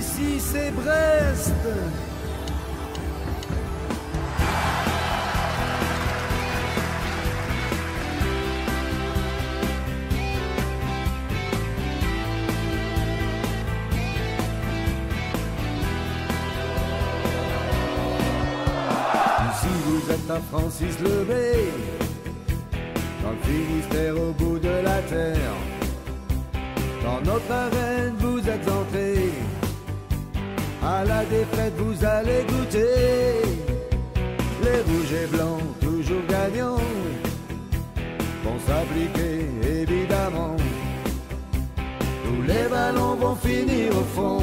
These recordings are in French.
ici c'est Brest. Ici vous êtes à Francis Lebé, dans le Finistère au bout de la terre. Dans notre arène à la défaite vous allez goûter. Les rouges et blancs toujours gagnants vont s'appliquer évidemment. Tous les ballons vont finir au fond,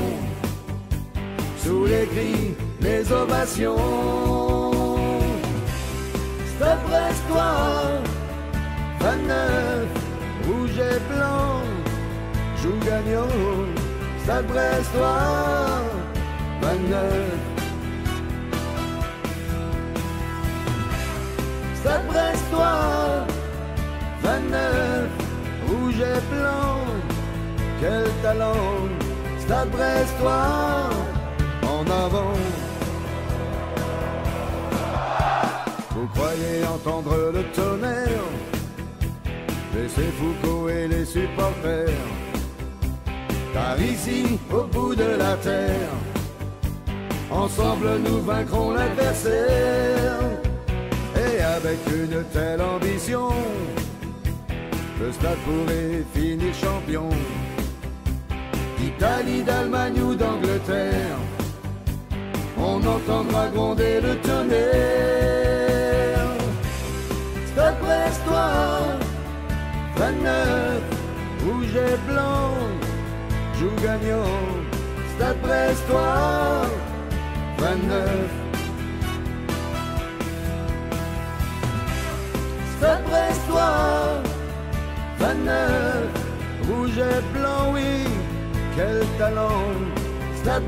sous les cris, les ovations. Stade Brestois, 29, rouge et blanc, joue gagnant. Stade Brestois, 29. Stade Brestois, 29, rouge et blanc, quel talent. Stade Brestois, en avant. Vous croyez entendre le tonnerre Laissez Foucault et les supporters Car ici, au bout de la terre Ensemble nous vaincrons l'adversaire. Et avec une telle ambition Le stade pourrait finir champion. D'Italie, d'Allemagne ou d'Angleterre On entendra gronder le tonnerre. Stade Brestois, 29, rouge et blanc, joue gagnant. Stade Brestois, 29. Stade Brestois, 29, rouge et blanc, oui, quel talent. Stade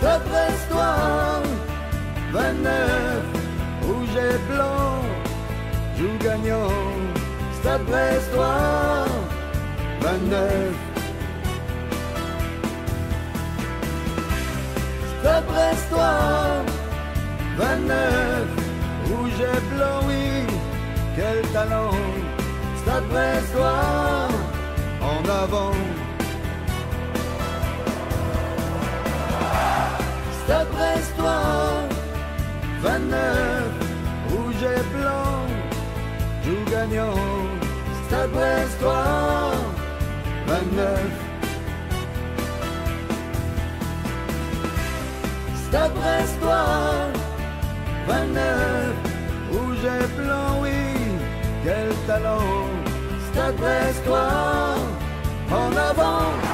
Stade Brestois, 29, rouge et blanc, joue gagnant. Stade Brestois, 29. Stade Brestois, 29, rouge et blanc, oui, quel talent. Stade Brestois, en avant. Blanc, joue gagnant. Stade Brestois, 29. Stade Brestois, 29, rouge et blanc, oui, quel talent. Stade Brestois, en avant.